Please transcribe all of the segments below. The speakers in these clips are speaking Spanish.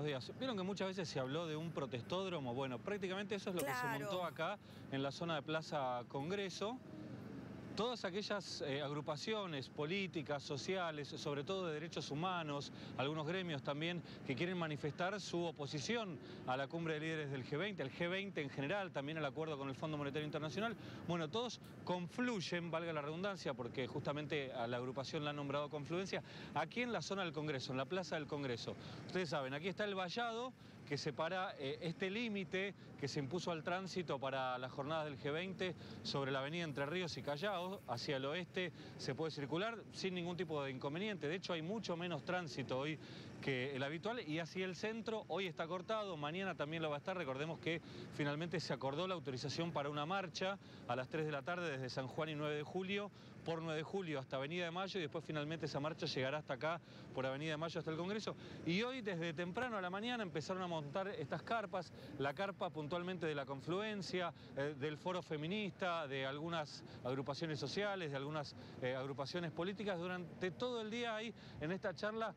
Buenos días. Vieron que muchas veces se habló de un protestódromo. Bueno, prácticamente eso es lo que se montó acá en la zona de Plaza Congreso. Todas aquellas eh, agrupaciones políticas, sociales, sobre todo de derechos humanos, algunos gremios también que quieren manifestar su oposición a la cumbre de líderes del G20, al G20 en general, también al acuerdo con el Fondo Monetario Internacional. Bueno, todos confluyen, valga la redundancia, porque justamente a la agrupación la han nombrado confluencia, aquí en la zona del Congreso, en la Plaza del Congreso. Ustedes saben, aquí está el vallado que separa eh, este límite que se impuso al tránsito para las jornadas del G20 sobre la avenida Entre Ríos y Callao. Hacia el oeste se puede circular sin ningún tipo de inconveniente. De hecho, hay mucho menos tránsito hoy que el habitual. Y hacia el centro, hoy está cortado, mañana también lo va a estar. Recordemos que finalmente se acordó la autorización para una marcha a las 3 de la tarde desde San Juan y 9 de julio, por 9 de julio hasta Avenida de Mayo y después finalmente esa marcha llegará hasta acá, por Avenida de Mayo hasta el Congreso. Y hoy desde temprano a la mañana empezaron a montar estas carpas, la carpa puntualmente de la confluencia, eh, del foro feminista, de algunas agrupaciones sociales, de algunas eh, agrupaciones políticas. Durante todo el día hay en esta charla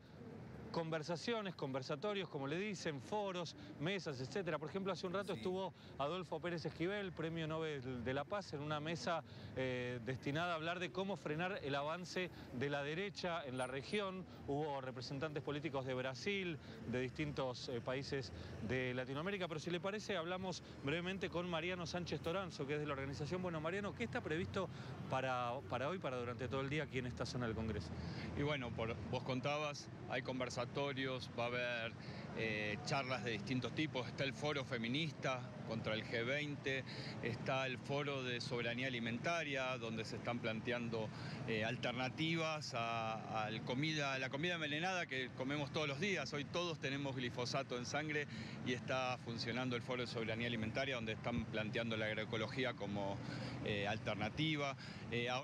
conversaciones, conversatorios, como le dicen, foros, mesas, etcétera. Por ejemplo, hace un rato estuvo Adolfo Pérez Esquivel, Premio Nobel de la Paz, en una mesa eh, destinada a hablar de cómo frenar el avance de la derecha en la región. Hubo representantes políticos de Brasil, de distintos eh, países de Latinoamérica, pero si le parece, hablamos brevemente con Mariano Sánchez Toranzo, que es de la organización. Bueno, Mariano, ¿qué está previsto para, para hoy, para durante todo el día aquí en esta zona del Congreso? Y bueno, por, vos contabas, hay va a haber eh, charlas de distintos tipos, está el foro feminista contra el G20, está el foro de soberanía alimentaria, donde se están planteando eh, alternativas a, a a la comida envenenada que comemos todos los días. Hoy todos tenemos glifosato en sangre y está funcionando el foro de soberanía alimentaria, donde están planteando la agroecología como eh, alternativa. Ahora